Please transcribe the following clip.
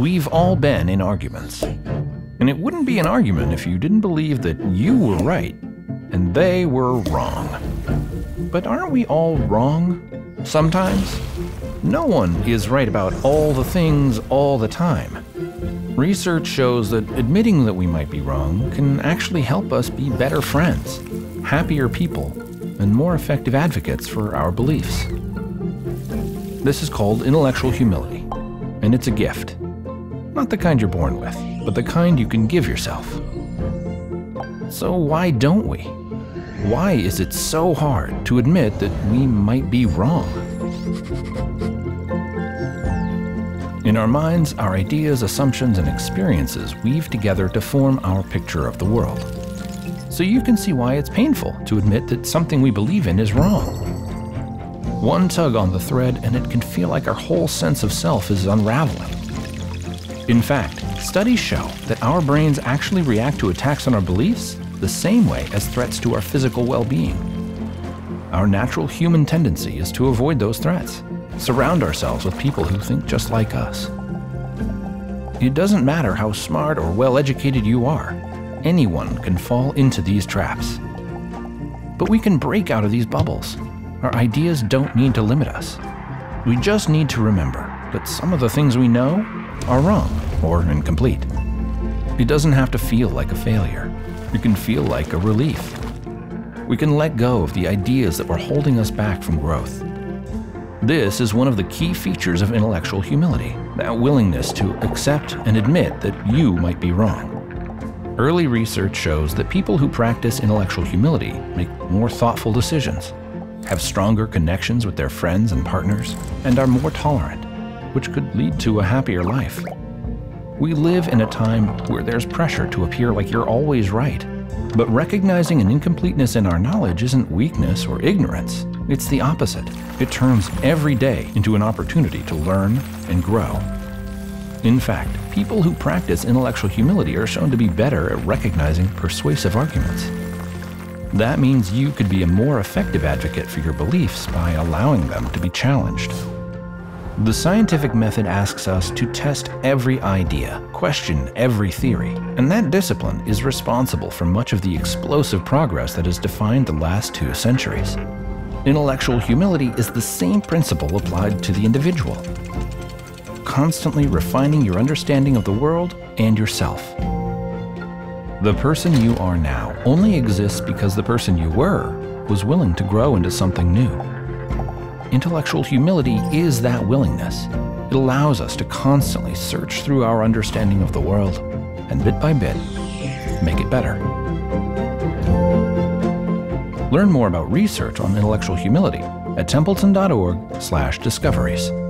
We've all been in arguments. And it wouldn't be an argument if you didn't believe that you were right and they were wrong. But aren't we all wrong? Sometimes? No one is right about all the things all the time. Research shows that admitting that we might be wrong can actually help us be better friends, happier people, and more effective advocates for our beliefs. This is called intellectual humility, and it's a gift. Not the kind you're born with, but the kind you can give yourself. So, why don't we? Why is it so hard to admit that we might be wrong? In our minds, our ideas, assumptions, and experiences weave together to form our picture of the world. So you can see why it's painful to admit that something we believe in is wrong. One tug on the thread, and it can feel like our whole sense of self is unraveling. In fact, studies show that our brains actually react to attacks on our beliefs the same way as threats to our physical well being. Our natural human tendency is to avoid those threats, surround ourselves with people who think just like us. It doesn't matter how smart or well educated you are, anyone can fall into these traps. But we can break out of these bubbles. Our ideas don't need to limit us. We just need to remember that some of the things we know are wrong or incomplete. It doesn't have to feel like a failure. It can feel like a relief. We can let go of the ideas that were holding us back from growth. This is one of the key features of intellectual humility that willingness to accept and admit that you might be wrong. Early research shows that people who practice intellectual humility make more thoughtful decisions, have stronger connections with their friends and partners, and are more tolerant which could lead to a happier life. We live in a time where there's pressure to appear like you're always right. But recognizing an incompleteness in our knowledge isn't weakness or ignorance. It's the opposite. It turns every day into an opportunity to learn and grow. In fact, people who practice intellectual humility are shown to be better at recognizing persuasive arguments. That means you could be a more effective advocate for your beliefs by allowing them to be challenged. The scientific method asks us to test every idea, question every theory, and that discipline is responsible for much of the explosive progress that has defined the last two centuries. Intellectual humility is the same principle applied to the individual, constantly refining your understanding of the world and yourself. The person you are now only exists because the person you were was willing to grow into something new. Intellectual humility is that willingness. It allows us to constantly search through our understanding of the world and bit by bit make it better. Learn more about research on intellectual humility at templeton.org/discoveries.